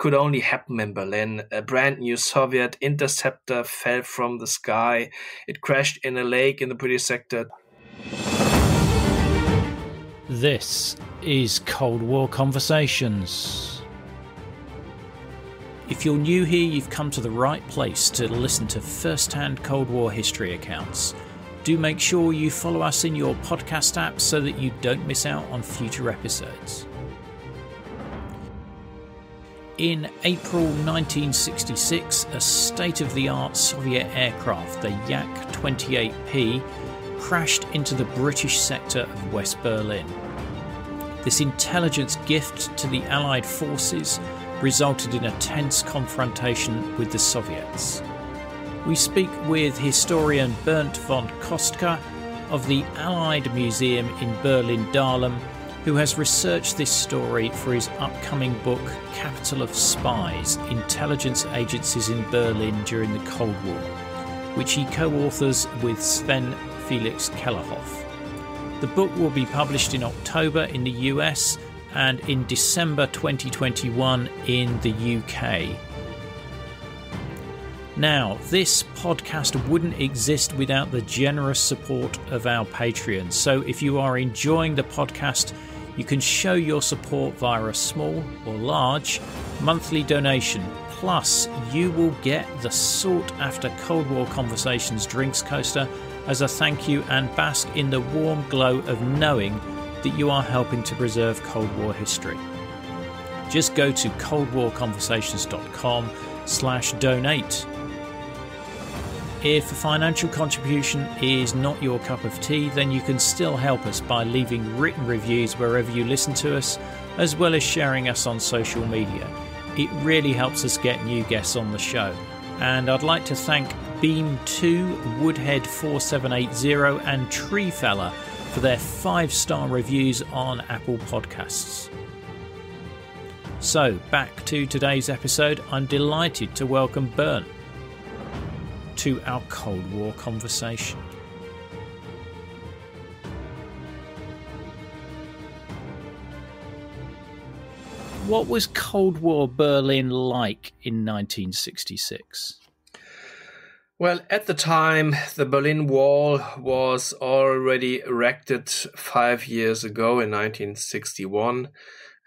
could only happen in Berlin. A brand new Soviet interceptor fell from the sky. It crashed in a lake in the British sector. This is Cold War Conversations. If you're new here, you've come to the right place to listen to first hand Cold War history accounts. Do make sure you follow us in your podcast app so that you don't miss out on future episodes. In April 1966, a state of the art Soviet aircraft, the Yak 28P, crashed into the British sector of West Berlin. This intelligence gift to the Allied forces resulted in a tense confrontation with the Soviets. We speak with historian Bernd von Kostka of the Allied Museum in Berlin Dahlem who has researched this story for his upcoming book, Capital of Spies Intelligence Agencies in Berlin During the Cold War, which he co authors with Sven Felix Kellerhoff. The book will be published in October in the US and in December 2021 in the UK. Now, this podcast wouldn't exist without the generous support of our Patreons. So, if you are enjoying the podcast, you can show your support via a small or large monthly donation. Plus, you will get the sought after Cold War Conversations drinks coaster as a thank you and bask in the warm glow of knowing that you are helping to preserve Cold War history. Just go to coldwarconversations.com slash donate if a financial contribution is not your cup of tea, then you can still help us by leaving written reviews wherever you listen to us, as well as sharing us on social media. It really helps us get new guests on the show. And I'd like to thank Beam2, Woodhead4780, and Treefella for their five star reviews on Apple Podcasts. So, back to today's episode, I'm delighted to welcome Bernd to our Cold War conversation. What was Cold War Berlin like in 1966? Well, at the time, the Berlin Wall was already erected five years ago in 1961,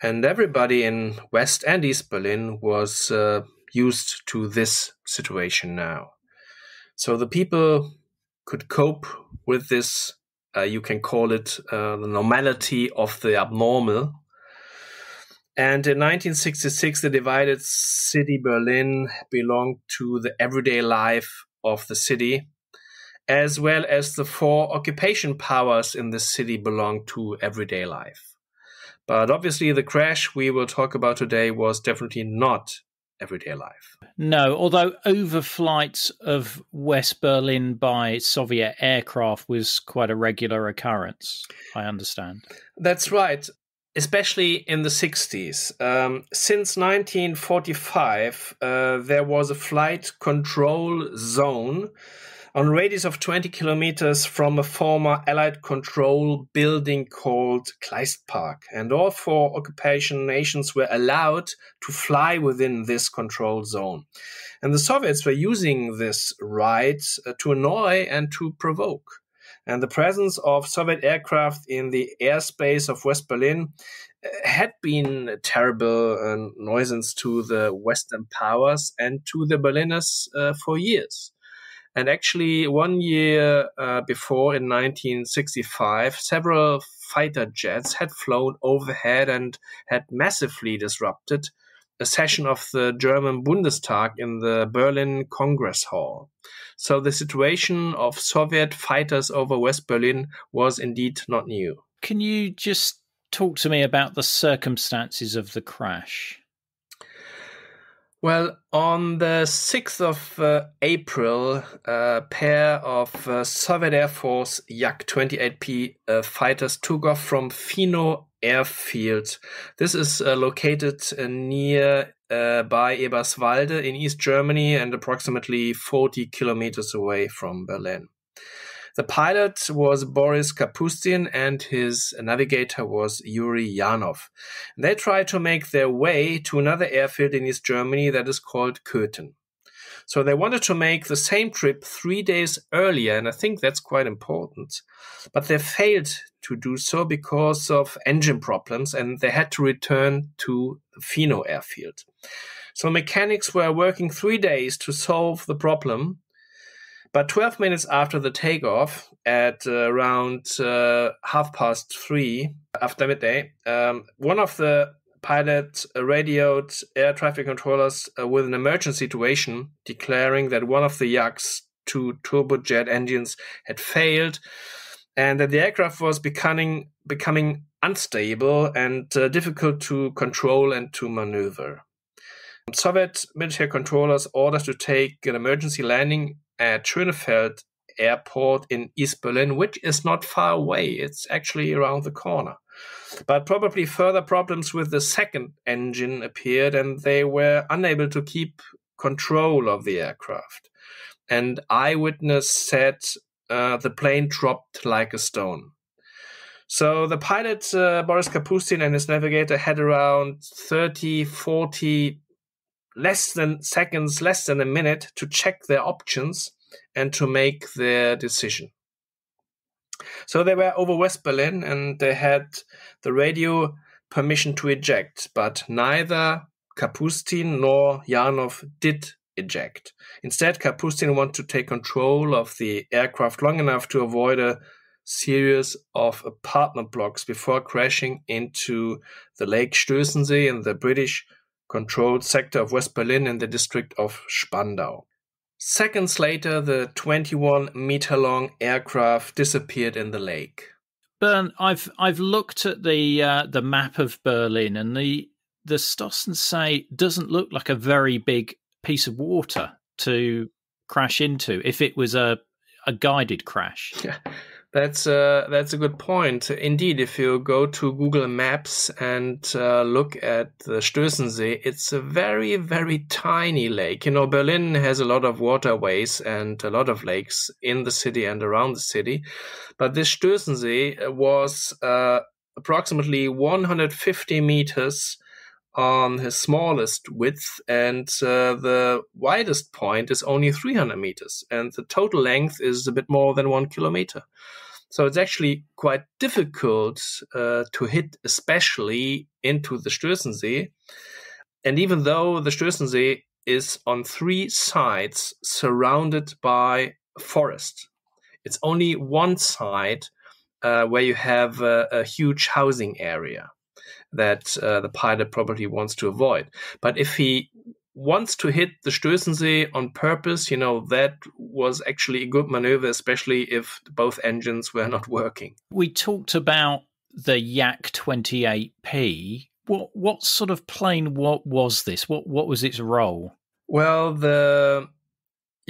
and everybody in West and East Berlin was uh, used to this situation now. So the people could cope with this. Uh, you can call it uh, the normality of the abnormal. And in 1966, the divided city Berlin belonged to the everyday life of the city, as well as the four occupation powers in the city belonged to everyday life. But obviously, the crash we will talk about today was definitely not everyday life. No, although overflights of West Berlin by Soviet aircraft was quite a regular occurrence, I understand. That's right, especially in the 60s. Um, since 1945, uh, there was a flight control zone on a radius of 20 kilometers from a former Allied control building called Kleistpark. And all four occupation nations were allowed to fly within this control zone. And the Soviets were using this right uh, to annoy and to provoke. And the presence of Soviet aircraft in the airspace of West Berlin uh, had been a terrible uh, nuisance to the Western powers and to the Berliners uh, for years. And actually, one year uh, before, in 1965, several fighter jets had flown overhead and had massively disrupted a session of the German Bundestag in the Berlin Congress Hall. So the situation of Soviet fighters over West Berlin was indeed not new. Can you just talk to me about the circumstances of the crash? Well, on the 6th of uh, April, a pair of uh, Soviet Air Force Yak 28P uh, fighters took off from Finow Airfield. This is uh, located uh, near uh, by Eberswalde in East Germany and approximately 40 kilometers away from Berlin. The pilot was Boris Kapustin and his navigator was Yuri Yanov. They tried to make their way to another airfield in East Germany that is called Köthen. So they wanted to make the same trip three days earlier, and I think that's quite important. But they failed to do so because of engine problems, and they had to return to Finow airfield. So mechanics were working three days to solve the problem. But 12 minutes after the takeoff, at uh, around uh, half past three after midday, um, one of the pilot radioed air traffic controllers uh, with an emergency situation, declaring that one of the Yak's two turbojet engines had failed and that the aircraft was becoming becoming unstable and uh, difficult to control and to maneuver. Soviet military controllers ordered to take an emergency landing at Schönefeld Airport in East Berlin, which is not far away. It's actually around the corner. But probably further problems with the second engine appeared, and they were unable to keep control of the aircraft. And eyewitness said uh, the plane dropped like a stone. So the pilot, uh, Boris Kapustin, and his navigator had around 30, 40 less than seconds, less than a minute to check their options and to make their decision. So they were over West Berlin and they had the radio permission to eject, but neither Kapustin nor Yanov did eject. Instead, Kapustin wanted to take control of the aircraft long enough to avoid a series of apartment blocks before crashing into the Lake Stößensee in the British controlled sector of West Berlin in the district of Spandau. Seconds later, the 21 meter long aircraft disappeared in the lake. Bernd, I've I've looked at the uh, the map of Berlin, and the the Stößensee doesn't look like a very big piece of water to crash into if it was a a guided crash. Yeah. That's a, that's a good point. Indeed, if you go to Google Maps and uh, look at the Stößensee, it's a very, very tiny lake. You know, Berlin has a lot of waterways and a lot of lakes in the city and around the city. But this Stößensee was uh, approximately 150 meters on his smallest width, and uh, the widest point is only 300 meters, and the total length is a bit more than one kilometer. So it's actually quite difficult uh, to hit, especially into the Stößensee. And even though the Stößensee is on three sides surrounded by forest, it's only one side uh, where you have a, a huge housing area that uh, the pilot probably wants to avoid. But if he wants to hit the Stößensee on purpose, you know, that was actually a good maneuver, especially if both engines were not working. We talked about the Yak 28P. What what sort of plane what was this? What what was its role? Well, the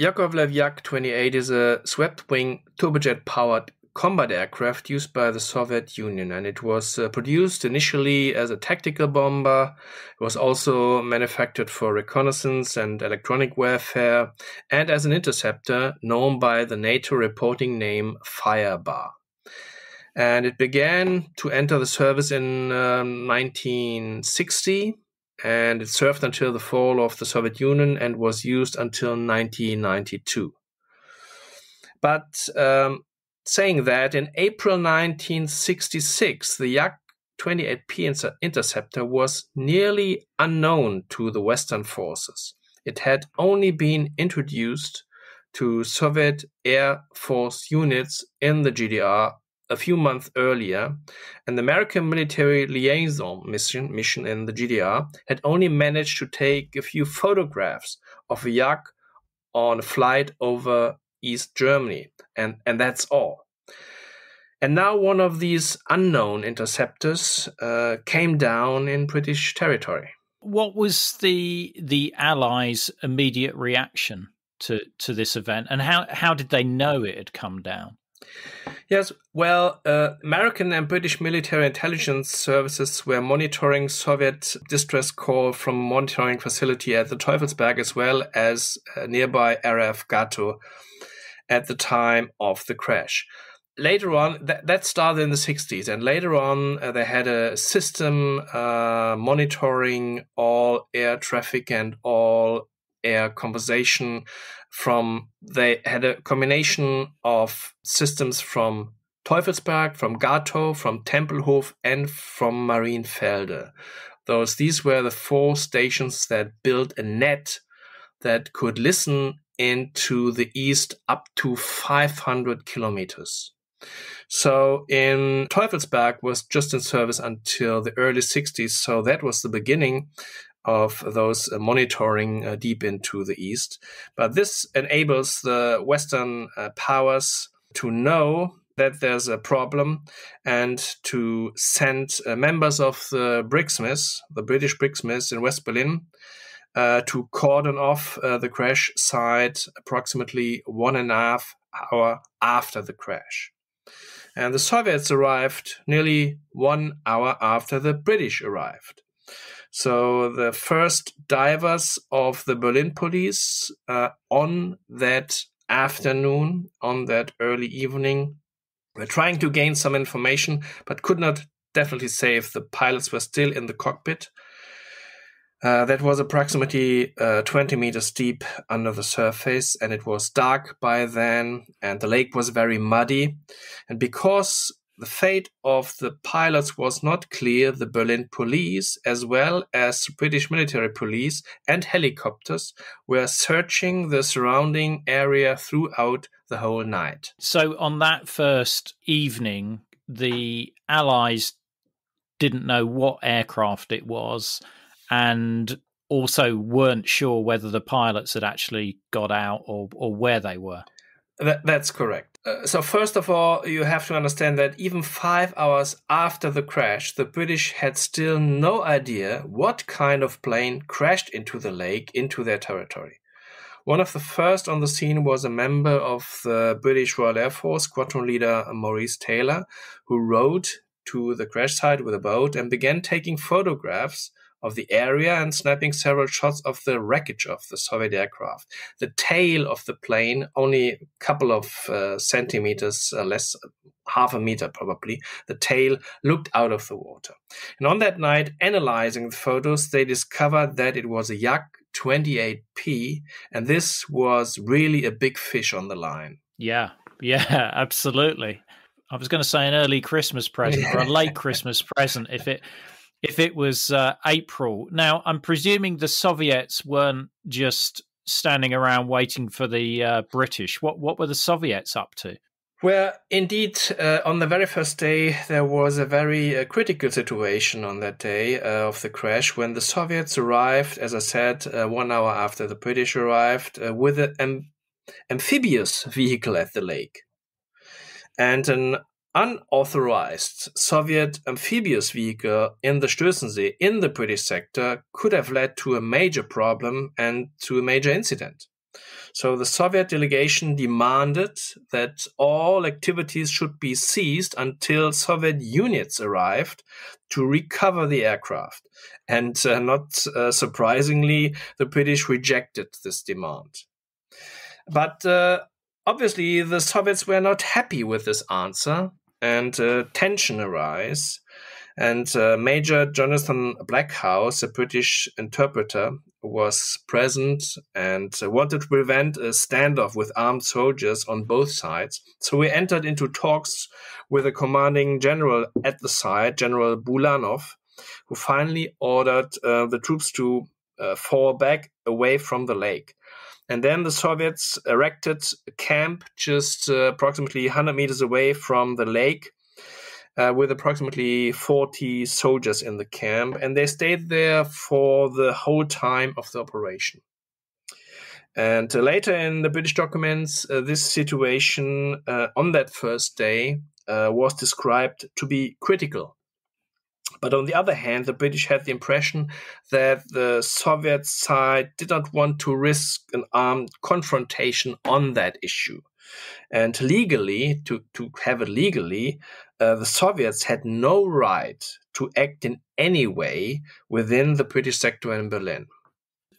Yakovlev Yak 28 is a swept wing turbojet powered combat aircraft used by the Soviet Union, and it was uh, produced initially as a tactical bomber. It was also manufactured for reconnaissance and electronic warfare, and as an interceptor known by the NATO reporting name Firebar. And it began to enter the service in um, 1960, and it served until the fall of the Soviet Union and was used until 1992. But um, saying that in April 1966, the Yak 28P interceptor was nearly unknown to the Western forces. It had only been introduced to Soviet Air Force units in the GDR a few months earlier, and the American military liaison mission, mission in the GDR had only managed to take a few photographs of a Yak on a flight over East Germany, and, and that's all. And now one of these unknown interceptors uh, came down in British territory. What was the the Allies' immediate reaction to, to this event, and how, how did they know it had come down? Yes, well, uh, American and British military intelligence services were monitoring Soviet distress call from monitoring facility at the Teufelsberg as well as uh, nearby RAF Gatow at the time of the crash. Later on, that, that started in the 60s, and later on, uh, they had a system uh, monitoring all air traffic and all air conversation from they had a combination of systems from Teufelsberg, from Gatow, from Tempelhof, and from Marienfelde. Those these were the four stations that built a net that could listen into the east up to 500 kilometers. So in Teufelsberg was just in service until the early 60s. So that was the beginning of those uh, monitoring uh, deep into the east. But this enables the Western uh, powers to know that there's a problem and to send uh, members of the BRIXMIS, the British BRIXMIS in West Berlin, uh, to cordon off uh, the crash site approximately one and a half hour after the crash. And the Soviets arrived nearly one hour after the British arrived. So the first divers of the Berlin police uh, on that afternoon, on that early evening, were trying to gain some information, but could not definitely say if the pilots were still in the cockpit. Uh, that was approximately uh, 20 meters deep under the surface, and it was dark by then, and the lake was very muddy. And because the fate of the pilots was not clear, the Berlin police, as well as British military police and helicopters, were searching the surrounding area throughout the whole night. So, on that first evening, the Allies didn't know what aircraft it was and also weren't sure whether the pilots had actually got out or, or where they were. That, that's correct. Uh, so, first of all, you have to understand that even five hours after the crash, the British had still no idea what kind of plane crashed into the lake, into their territory. One of the first on the scene was a member of the British Royal Air Force, squadron leader Maurice Taylor, who rode to the crash site with a boat and began taking photographs of the area and snapping several shots of the wreckage of the Soviet aircraft. The tail of the plane, only a couple of uh, centimeters uh, less, half a meter probably, the tail looked out of the water. And on that night, analyzing the photos, they discovered that it was a Yak 28P, and this was really a big fish on the line. Yeah, yeah, absolutely. I was going to say an early Christmas present or a late Christmas present if it if it was uh, April. Now, I'm presuming the Soviets weren't just standing around waiting for the uh, British. What what were the Soviets up to? Well, indeed, uh, on the very first day, there was a very uh, critical situation on that day uh, of the crash when the Soviets arrived, as I said, uh, one hour after the British arrived, uh, with an amphibious vehicle at the lake. And an unauthorized Soviet amphibious vehicle in the Stößensee in the British sector could have led to a major problem and to a major incident. So the Soviet delegation demanded that all activities should be ceased until Soviet units arrived to recover the aircraft. And uh, not uh, surprisingly, the British rejected this demand. But uh, obviously, the Soviets were not happy with this answer, and uh, tension arise. And uh, Major Jonathan Backhouse, a British interpreter, was present and wanted to prevent a standoff with armed soldiers on both sides. So we entered into talks with the commanding general at the site, General Bulanov, who finally ordered uh, the troops to uh, fall back away from the lake. And then the Soviets erected a camp just uh, approximately 100 meters away from the lake uh, with approximately 40 soldiers in the camp. And they stayed there for the whole time of the operation. And uh, later in the British documents, uh, this situation uh, on that first day uh, was described to be critical but on the other hand, the British had the impression that the Soviet side did not want to risk an armed confrontation on that issue. And legally, to, to have it legally, uh, the Soviets had no right to act in any way within the British sector in Berlin.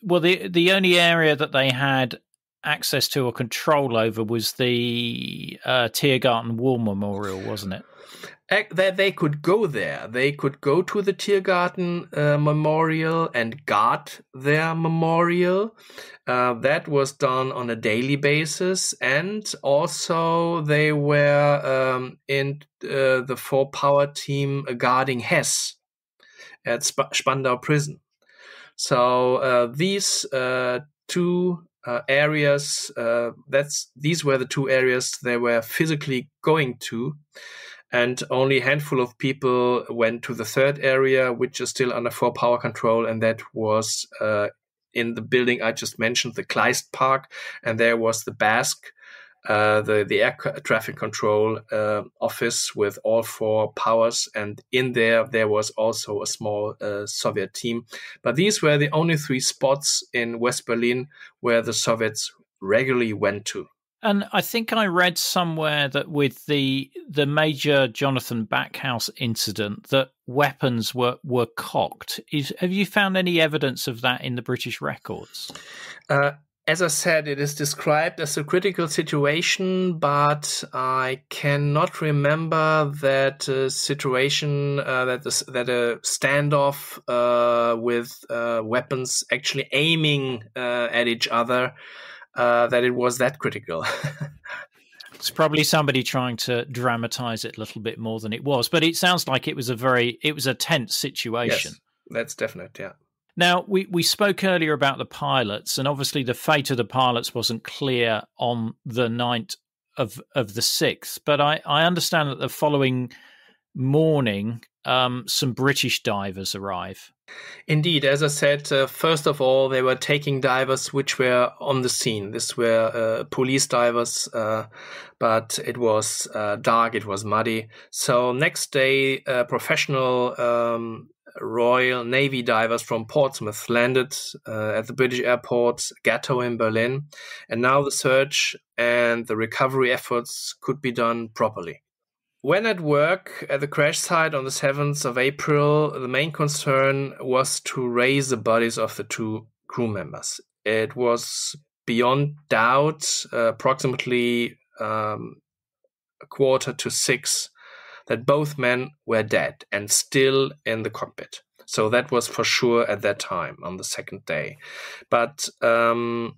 Well, the the only area that they had access to or control over was the uh, Tiergarten War Memorial, wasn't it? that they could go there. They could go to the Tiergarten uh, Memorial and guard their memorial. Uh, that was done on a daily basis, and also they were um, in uh, the four power team guarding Hess at Sp- Spandau prison. So uh, these uh, two uh, areas, that's these were the two areas they were physically going to. And only a handful of people went to the third area, which is still under four power control, and that was uh, in the building I just mentioned, the Kleist Park, and there was the BASC, uh, the the air traffic control uh, office with all four powers, and in there there was also a small uh, Soviet team. But these were the only three spots in West Berlin where the Soviets regularly went to. And I think I read somewhere that with the the major Jonathan Backhouse incident, that weapons were were cocked. Is have you found any evidence of that in the British records? Uh, as I said, it is described as a critical situation, but I cannot remember that uh, situation uh, that this, that a standoff uh, with uh, weapons actually aiming uh, at each other uh, that it was that critical. it's probably somebody trying to dramatize it a little bit more than it was, but it sounds like it was a very it was a tense situation. Yes, that's definite. Yeah. Now we we spoke earlier about the pilots, and obviously the fate of the pilots wasn't clear on the night of of the sixth. But I I understand that the following morning, um, some British divers arrive. Indeed, as I said, uh, first of all, they were taking divers which were on the scene. This were uh, police divers, uh, but it was uh, dark, it was muddy. So next day, professional um, Royal Navy divers from Portsmouth landed uh, at the British airport Gatow in Berlin, and now the search and the recovery efforts could be done properly. When at work at the crash site on the 7th of April, the main concern was to raise the bodies of the two crew members. It was beyond doubt uh, approximately um, a quarter to six that both men were dead and still in the cockpit. So that was for sure at that time on the second day. But um,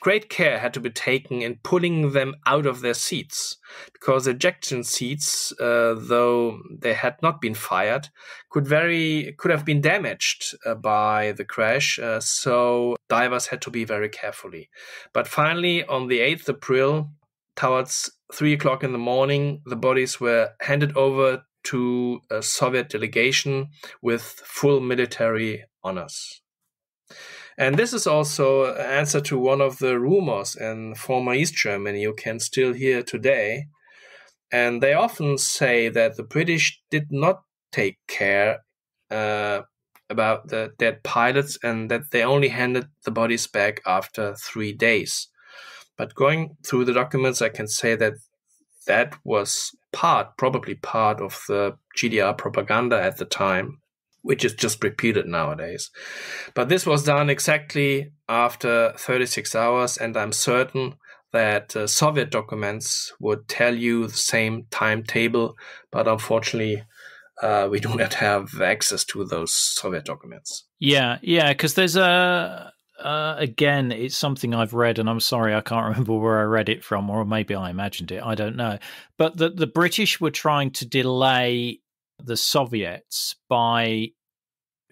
great care had to be taken in pulling them out of their seats because ejection seats, uh, though they had not been fired, could very could have been damaged uh, by the crash. Uh, so divers had to be very carefully. But finally, on the eighth April, towards three o'clock in the morning, the bodies were handed over to a Soviet delegation with full military honors. And this is also an answer to one of the rumors in former East Germany you can still hear today. And they often say that the British did not take care uh, about the dead pilots and that they only handed the bodies back after three days. But going through the documents, I can say that that was part, probably part of the GDR propaganda at the time which is just repeated nowadays. But this was done exactly after 36 hours, and I'm certain that uh, Soviet documents would tell you the same timetable, but unfortunately, uh, we do not have access to those Soviet documents. Yeah, yeah, because there's a. Uh, again, it's something I've read, and I'm sorry I can't remember where I read it from, or maybe I imagined it. I don't know. But the, the British were trying to delay the Soviets by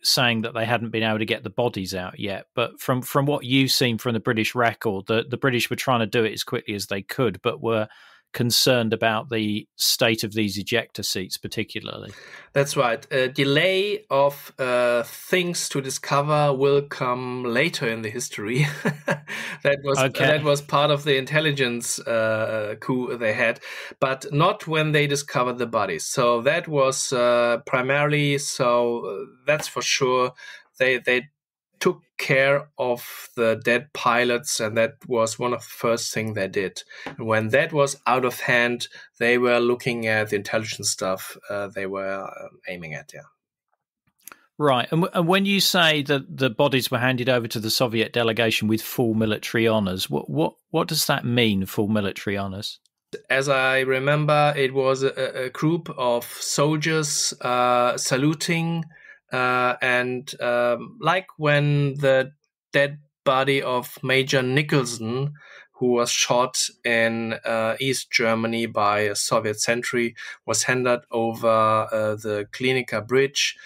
saying that they hadn't been able to get the bodies out yet. But from from what you've seen from the British record, the, the British were trying to do it as quickly as they could, but were concerned about the state of these ejector seats, particularly. That's right. A delay of uh, things to discover will come later in the history. that was okay. that was part of the intelligence uh, coup they had, but not when they discovered the bodies. So that was uh, primarily. So uh, that's for sure. They they took care of the dead pilots, and that was one of the first things they did. And when that was out of hand, they were looking at the intelligence stuff uh, they were uh, aiming at. Yeah. Right. And, w- and when you say that the bodies were handed over to the Soviet delegation with full military honors, what, what, what does that mean, full military honors? As I remember, it was a, a group of soldiers uh, saluting, uh, and um, like when the dead body of Major Nicholson, who was shot in uh, East Germany by a Soviet sentry, was handed over uh, the Glienicke Bridge.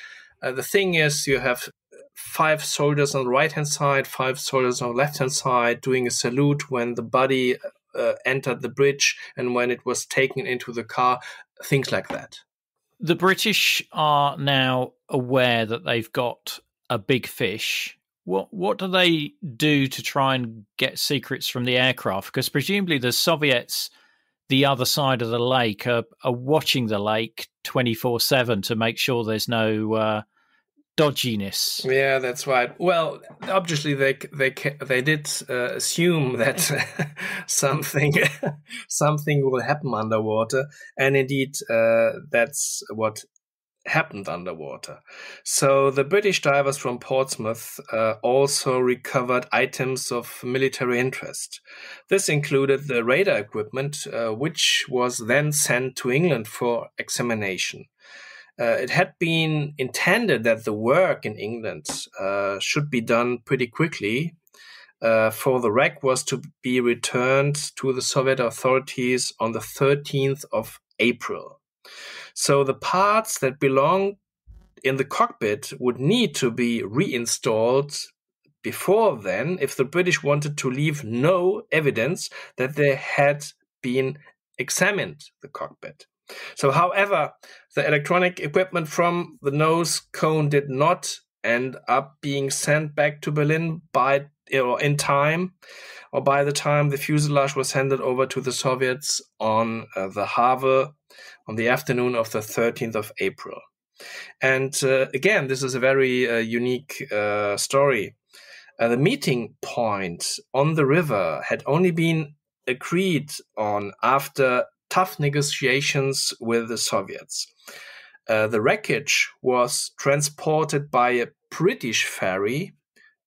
Uh, the thing is, you have five soldiers on the right hand side, five soldiers on the left hand side doing a salute when the body uh, entered the bridge and when it was taken into the car, things like that. The British are now aware that they've got a big fish. What what do they do to try and get secrets from the aircraft? Because presumably the Soviets, the other side of the lake, are, are watching the lake twenty four seven to make sure there's no uh, dodginess. Yeah, that's right. Well, obviously they they they did uh, assume that something something will happen underwater, and indeed uh, that's what happened underwater. So the British divers from Portsmouth uh, also recovered items of military interest. This included the radar equipment, uh, which was then sent to England for examination. Uh, it had been intended that the work in England uh, should be done pretty quickly, uh, for the wreck was to be returned to the Soviet authorities on the 13th of April. So the parts that belong in the cockpit would need to be reinstalled before then if the British wanted to leave no evidence that they had been examined the cockpit. So, however, the electronic equipment from the nose cone did not end up being sent back to Berlin by or in time, or by the time the fuselage was handed over to the Soviets on uh, the Havel on the afternoon of the 13th of April. And uh, again, this is a very uh, unique uh, story. Uh, the meeting point on the river had only been agreed on after tough negotiations with the Soviets. Uh, the wreckage was transported by a British ferry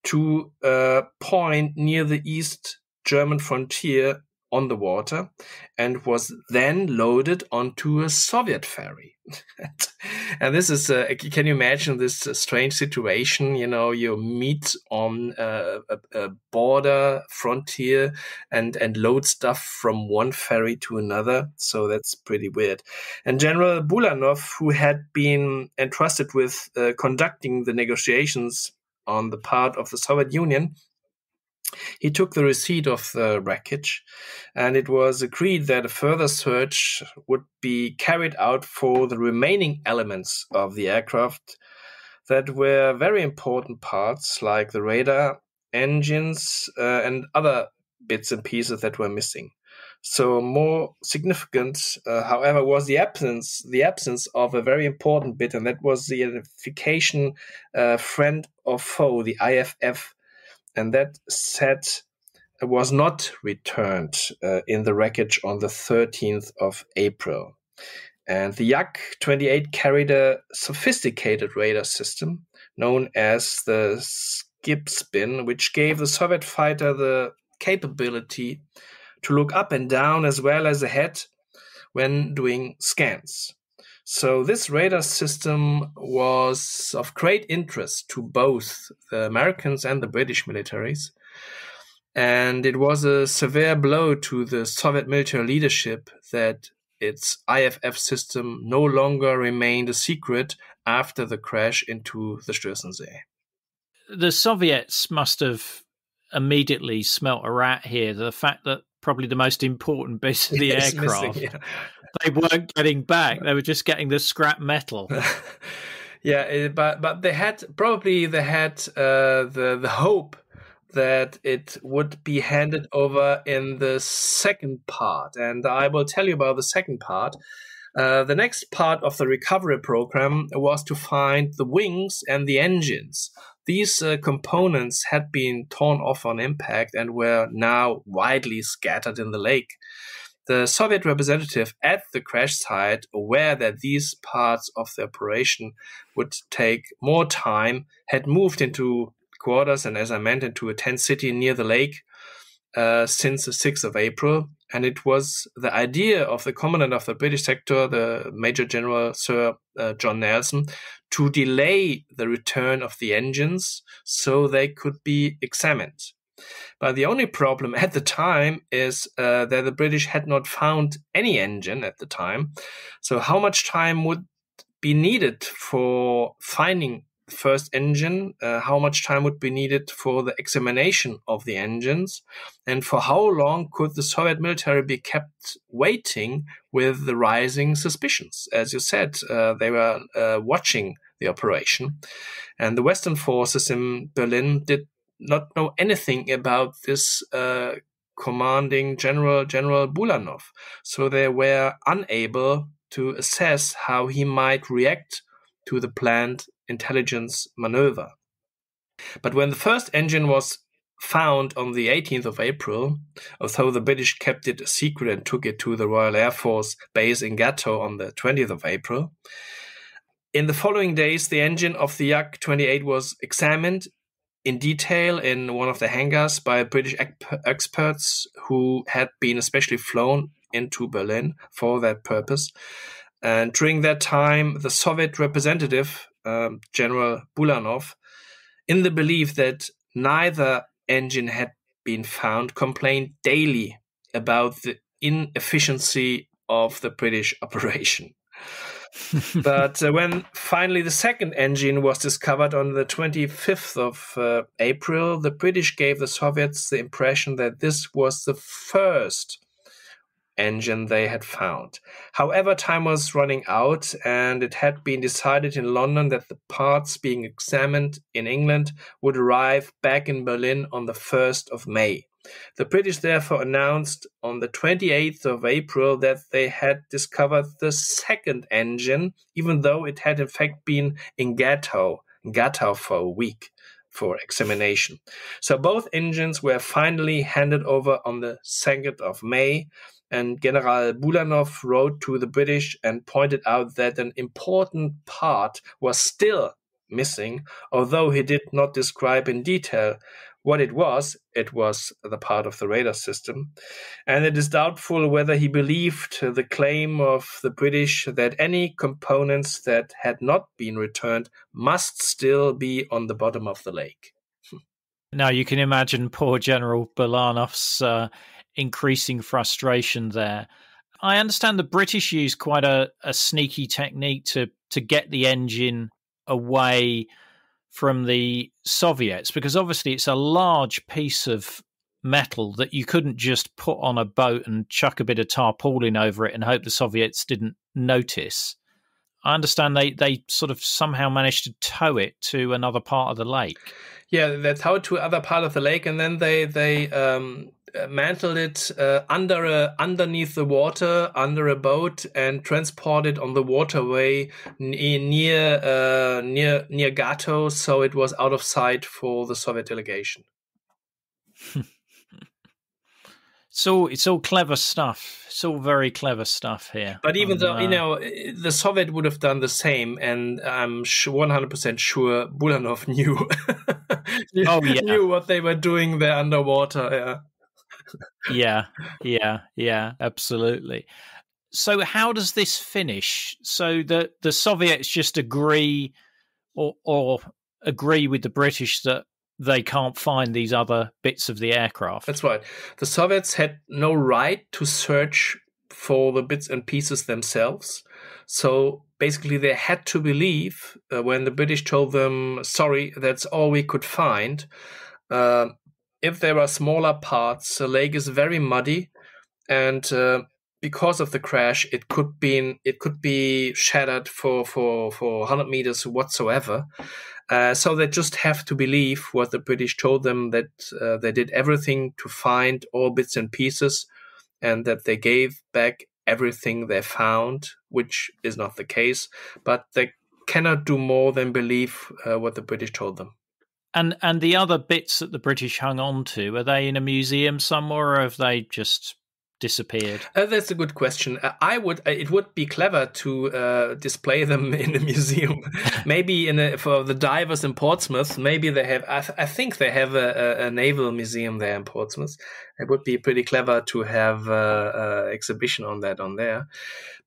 to a point near the East German frontier on the water and was then loaded onto a Soviet ferry. and this is, uh, can you imagine this uh, strange situation? You know, you meet on a, a, border frontier and, and load stuff from one ferry to another. So that's pretty weird. And General Bulanov, who had been entrusted with uh, conducting the negotiations on the part of the Soviet Union, he took the receipt of the wreckage, and it was agreed that a further search would be carried out for the remaining elements of the aircraft that were very important parts, like the radar, engines, uh, and other bits and pieces that were missing. So more significant, uh, however, was the absence the absence of a very important bit, and that was the identification uh, friend or foe, the IFF and that set was not returned uh, in the wreckage on the 13th of April. And the Yak 28 carried a sophisticated radar system known as the skip spin, which gave the Soviet fighter the capability to look up and down as well as ahead when doing scans. So, this radar system was of great interest to both the Americans and the British militaries. And it was a severe blow to the Soviet military leadership that its IFF system no longer remained a secret after the crash into the Stößensee. The Soviets must have immediately smelt a rat here. The fact that probably the most important bit of the aircraft missing, yeah they weren't getting back; they were just getting the scrap metal. yeah, eh, but but they had probably they had uh, the the hope that it would be handed over in the second part, and I will tell you about the second part. Uh, the next part of the recovery program was to find the wings and the engines. These uh, components had been torn off on impact and were now widely scattered in the lake. The Soviet representative at the crash site, aware that these parts of the operation would take more time, had moved into quarters and, as I mentioned, to a tent city near the lake uh, since the 6th of April. And it was the idea of the commandant of the British sector, the Major General Sir uh, John Nelson, to delay the return of the engines so they could be examined. But the only problem at the time is uh, that the British had not found any engine at the time. So, how much time would be needed for finding first engine? Uh, how much time would be needed for the examination of the engines? And for how long could the Soviet military be kept waiting with the rising suspicions? As you said, uh, they were uh, watching the operation. And the Western forces in Berlin did not know anything about this uh, commanding general, General Bulanov. So they were unable to assess how he might react to the planned intelligence maneuver. But when the first engine was found on the 18th of April, although the British kept it a secret and took it to the Royal Air Force base in Gatow on the 20th of April. In the following days, the engine of the Yak 28 was examined in detail in one of the hangars by British experts who had been especially flown into Berlin for that purpose. And during that time, the Soviet representative, um, General Bulanov, in the belief that neither engine had been found, complained daily about the inefficiency of the British operation. But uh, when finally the second engine was discovered on the 25th of uh, April, the British gave the Soviets the impression that this was the first engine they had found. However, time was running out, and it had been decided in London that the parts being examined in England would arrive back in Berlin on the 1st of May. The British therefore announced on the 28th of April that they had discovered the second engine, even though it had in fact been in Gatow, Gatow for a week for examination. So both engines were finally handed over on the 2nd of May, and General Bulanov wrote to the British and pointed out that an important part was still missing, although he did not describe in detail what it was, it was the part of the radar system. And it is doubtful whether he believed the claim of the British that any components that had not been returned must still be on the bottom of the lake. now you can imagine poor General Bulanov's uh, increasing frustration there. I understand the British used quite a, a sneaky technique to to get the engine away from the Soviets because obviously it's a large piece of metal that you couldn't just put on a boat and chuck a bit of tarpaulin over it and hope the Soviets didn't notice. I understand they, they sort of somehow managed to tow it to another part of the lake. Yeah, they towed to other part of the lake, and then they they um, uh, mantled it uh, under a, underneath the water under a boat and transported on the waterway near uh, near near Gatow, so it was out of sight for the Soviet delegation. So it's all clever stuff. It's all very clever stuff here. But even though, uh, you know, the Soviet would have done the same, and I'm 100% sure Bulanov knew, oh, yeah. knew what they were doing there underwater. Yeah yeah, yeah, yeah, absolutely. So how does this finish? So the the Soviets just agree or or agree with the British that they can't find these other bits of the aircraft. That's right. The Soviets had no right to search for the bits and pieces themselves. So basically, they had to believe uh, when the British told them, sorry, that's all we could find. Uh, if there are smaller parts, the lake is very muddy, and uh, because of the crash, it could be it could be shattered for for for 100 meters whatsoever. Uh, so they just have to believe what the British told them that uh, they did everything to find all bits and pieces, and that they gave back everything they found, which is not the case. But they cannot do more than believe uh, what the British told them. And and the other bits that the British hung on to, are they in a museum somewhere or have they just disappeared? Uh, that's a good question. Uh, I would. Uh, it would be clever to uh, display them in a museum. maybe in a, for the divers in Portsmouth. Maybe they have. I, th- I think they have a, a, naval museum there in Portsmouth. It would be pretty clever to have an exhibition on that on there.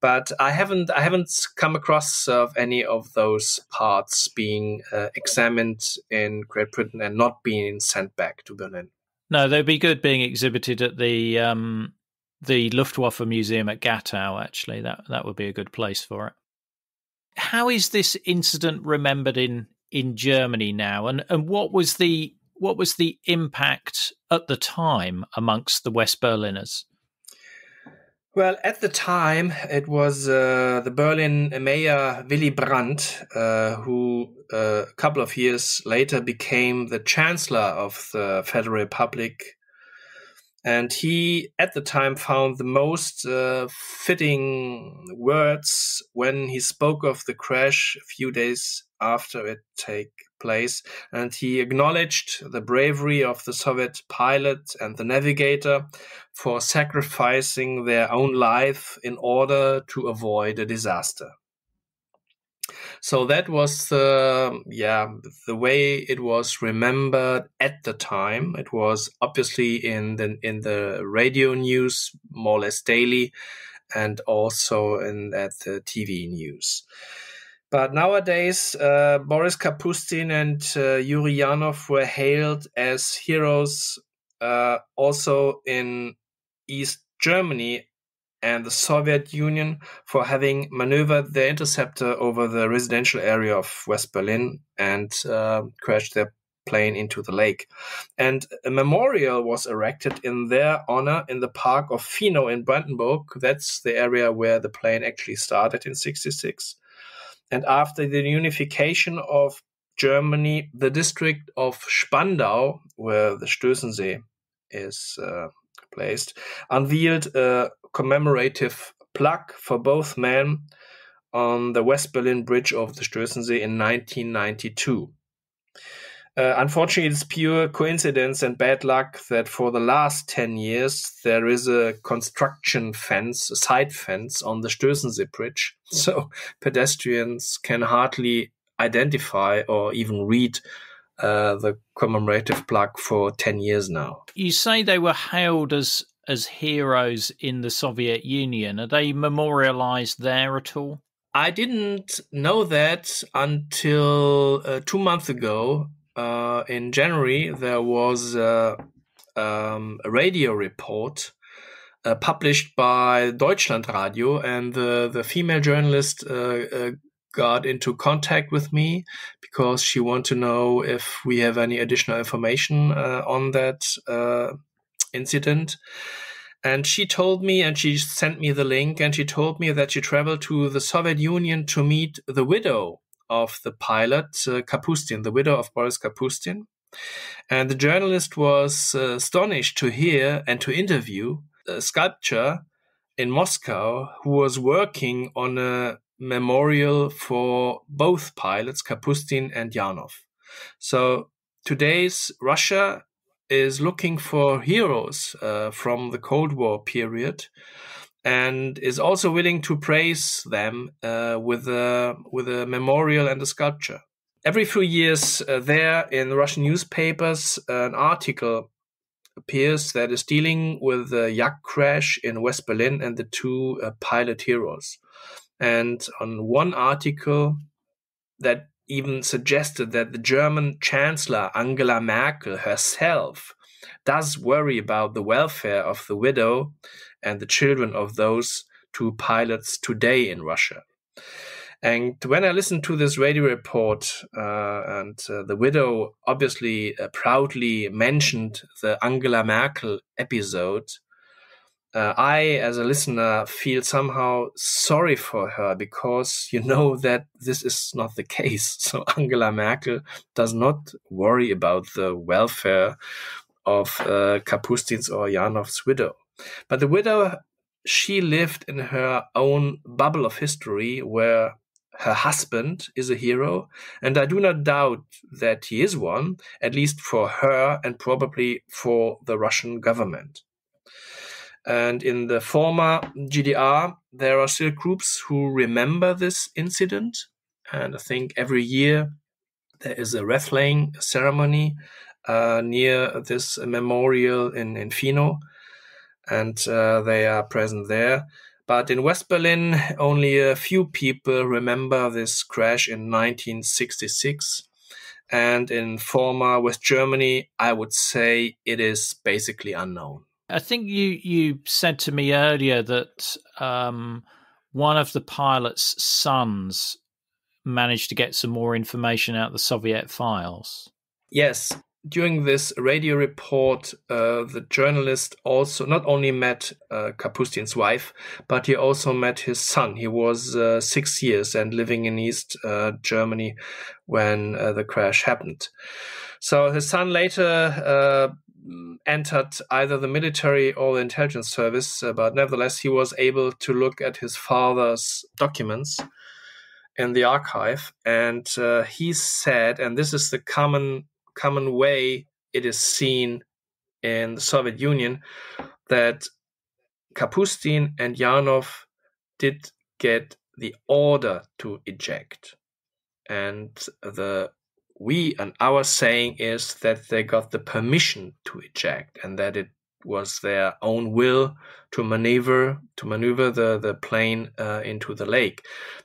But I haven't. I haven't come across of any of those parts being uh, examined in Great Britain and not being sent back to Berlin. No, they'd be good being exhibited at the um, the Luftwaffe Museum at Gatow. Actually, that that would be a good place for it. How is this incident remembered in in Germany now, and and what was the what was the impact at the time amongst the West Berliners? Well, at the time, it was uh, the Berlin mayor Willy Brandt, uh, who uh, a couple of years later became the chancellor of the Federal Republic and he at the time found the most uh, fitting words when he spoke of the crash a few days after it take place. And he acknowledged the bravery of the soviet pilot and the navigator for sacrificing their own life in order to avoid a disaster so that was the yeah the way it was remembered at the time. It was obviously in the in the radio news more or less daily, and also in at the TV news. But nowadays, uh, Boris Kapustin and uh, Yuri Yanov were hailed as heroes uh, also in East Germany and the Soviet Union for having maneuvered their interceptor over the residential area of West Berlin and uh, crashed their plane into the lake. And a memorial was erected in their honor in the park of Finow in Brandenburg. That's the area where the plane actually started in 66. And after the unification of Germany, the district of Spandau, where the Stößensee is uh, placed, unveiled a commemorative plaque for both men on the West Berlin Bridge over the Stößensee in 1992. Uh, unfortunately, it's pure coincidence and bad luck that for the last 10 years there is a construction fence, a side fence on the Stößensee Bridge. So pedestrians can hardly identify or even read uh, the commemorative plaque for 10 years now. You say they were hailed as as heroes in the Soviet Union. Are they memorialized there at all? I didn't know that until uh, two months ago. Uh, in January, there was uh, um, a radio report uh, published by Deutschlandradio, and the, the female journalist uh, uh, got into contact with me because she wanted to know if we have any additional information on that incident. And she told me, and she sent me the link, and she told me that she traveled to the Soviet Union to meet the widow of the pilot, uh, Kapustin, the widow of Boris Kapustin. And the journalist was uh, astonished to hear and to interview a sculptor in Moscow who was working on a memorial for both pilots, Kapustin and Yanov. So today's Russia is looking for heroes uh, from the Cold War period and is also willing to praise them uh, with a with a memorial and a sculpture. Every few years, uh, there in Russian newspapers, an article appears that is dealing with the Yak crash in West Berlin and the two uh, pilot heroes. And on one article that even suggested that the German Chancellor Angela Merkel herself does worry about the welfare of the widow and the children of those two pilots today in Russia. And when I listened to this radio report, uh, and uh, the widow obviously uh, proudly mentioned the Angela Merkel episode, uh, I, as a listener, feel somehow sorry for her because you know that this is not the case. So Angela Merkel does not worry about the welfare of uh, Kapustin's or Yanov's widow. But the widow, she lived in her own bubble of history where her husband is a hero, and I do not doubt that he is one, at least for her and probably for the Russian government. And in the former GDR, there are still groups who remember this incident. And I think every year there is a wreath laying ceremony uh, near this memorial in, in Finow. And uh, they are present there. But in West Berlin, only a few people remember this crash in 1966. And in former West Germany, I would say it is basically unknown. I think you, you said to me earlier that um, one of the pilot's sons managed to get some more information out of the Soviet files. Yes, during this radio report, uh, the journalist also not only met uh, Kapustin's wife, but he also met his son. He was uh, six years and living in East uh, Germany when uh, the crash happened. So his son later uh, Mm, entered either the military or the intelligence service, uh, but nevertheless, he was able to look at his father's documents in the archive. And uh, he said, and this is the common common way it is seen in the Soviet Union that Kapustin and Yanov did get the order to eject. And the we and our saying is that they got the permission to eject and that it was their own will to maneuver to maneuver the the plane uh, into the lake.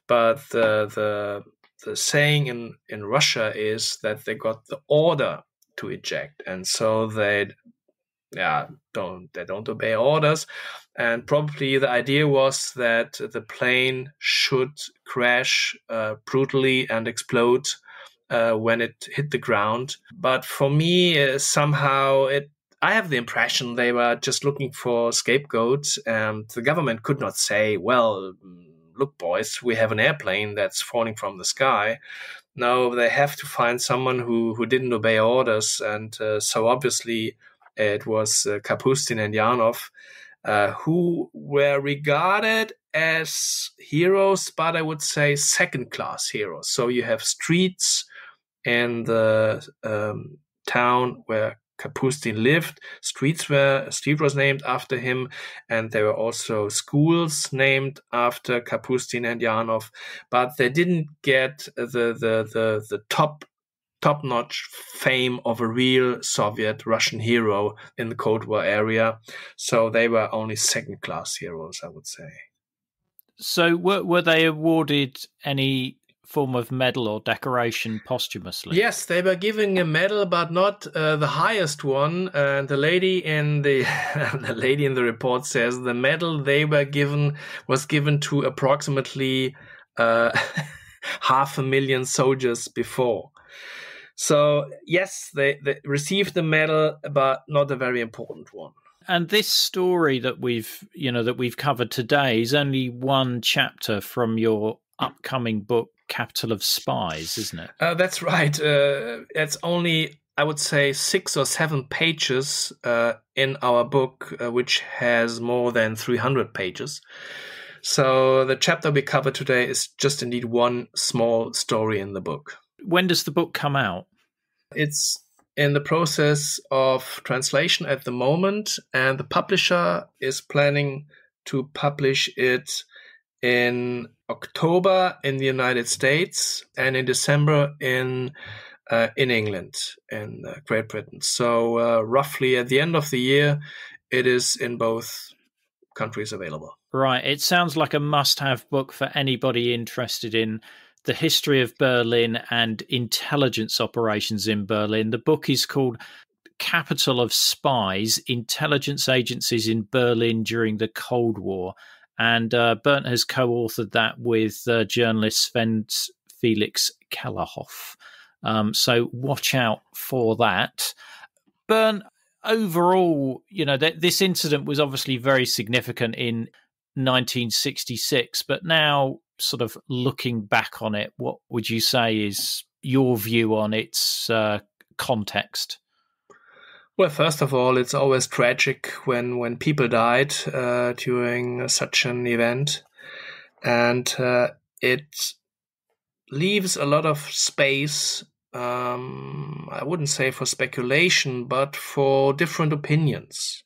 But the the the saying in, in Russia is that they got the order to eject, and so they yeah don't they don't obey orders, and probably the idea was that the plane should crash uh, brutally and explode uh, when it hit the ground. But for me, uh, somehow it I have the impression they were just looking for scapegoats, and the government could not say, well, look, boys, we have an airplane that's falling from the sky. No, they have to find someone who, who didn't obey orders. And uh, so obviously it was uh, Kapustin and Yanov uh, who were regarded as heroes, but I would say second class heroes. So you have streets in the um, town where Kapustin lived. Streets were street was named after him, and there were also schools named after Kapustin and Yanov. But they didn't get the the the, the top top notch fame of a real Soviet Russian hero in the Cold War area. So they were only second class heroes, I would say. So were were they awarded any form of medal or decoration posthumously. Yes, they were giving a medal, but not uh, the highest one. And uh, the lady in the the lady in the report says the medal they were given was given to approximately uh, half a million soldiers before. So yes, they, they received the medal, but not a very important one and this story that we've you know that we've covered today is only one chapter from your upcoming book capital of spies, isn't it? Uh, that's right. Uh, it's only, I would say, six or seven pages uh, in our book, uh, which has more than 300 pages. So the chapter we cover today is just indeed one small story in the book. When does the book come out? It's in the process of translation at the moment, and the publisher is planning to publish it in October in the United States and in December in uh, in England in uh, Great Britain. So uh, roughly at the end of the year, it is in both countries available. Right. It sounds like a must-have book for anybody interested in the history of Berlin and intelligence operations in Berlin. The book is called Capital of Spies: Intelligence Agencies in Berlin During the Cold War and uh, Bernd has co authored that with uh, journalist Sven Felix Kellerhoff. Um, so watch out for that. Bernd, overall, you know, th- this incident was obviously very significant in 1966, but now, sort of looking back on it, what would you say is your view on its uh, context? Well, first of all, it's always tragic when when people died uh, during such an event, and uh, it leaves a lot of space. Um, I wouldn't say for speculation, but for different opinions.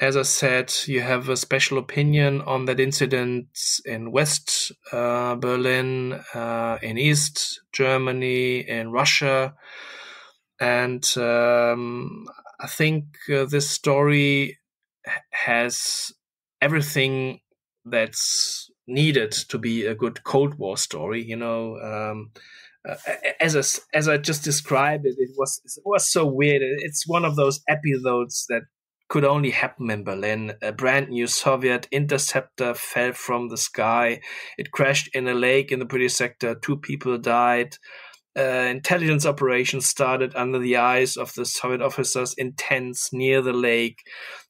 as I said, you have a special opinion on that incident in West uh, Berlin, uh, in East Germany, in Russia. And um, I think uh, this story has everything that's needed to be a good Cold War story. You know, um, uh, as I, as I just described it, it was it was so weird. It's one of those episodes that could only happen in Berlin. A brand new Soviet interceptor fell from the sky. It crashed in a lake in the British sector. Two people died. Uh, intelligence operations started under the eyes of the Soviet officers in tents near the lake.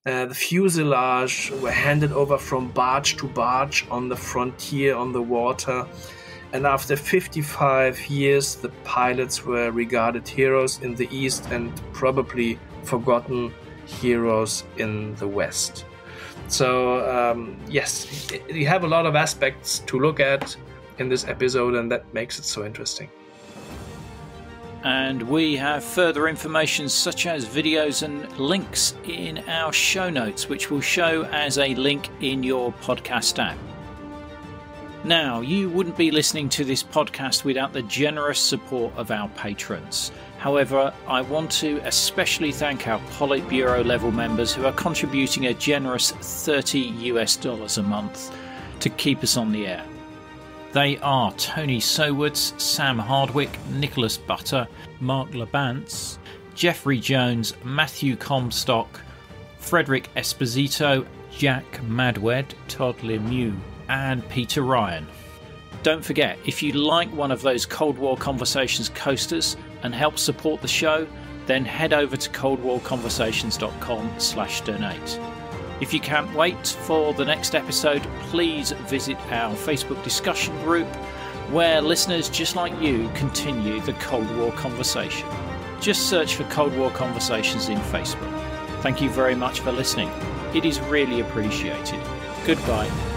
Uh, the fuselage were handed over from barge to barge on the frontier on the water. And after 55 years, the pilots were regarded heroes in the East and probably forgotten heroes in the West. So, um, yes, you have a lot of aspects to look at in this episode, and that makes it so interesting. And we have further information such as videos and links in our show notes, which will show as a link in your podcast app. Now, you wouldn't be listening to this podcast without the generous support of our patrons. However, I want to especially thank our Politburo level members who are contributing a generous 30 US dollars a month to keep us on the air. They are Tony Sowards, Sam Hardwick, Nicholas Butter, Mark Labance, Jeffrey Jones, Matthew Comstock, Frederick Esposito, Jack Madwed, Todd Lemieux, and Peter Ryan. Don't forget, if you like one of those Cold War Conversations coasters and help support the show, then head over to coldwarconversations.com slash donate. If you can't wait for the next episode, please visit our Facebook discussion group where listeners just like you continue the Cold War conversation. Just search for Cold War Conversations in Facebook. Thank you very much for listening. It is really appreciated. Goodbye.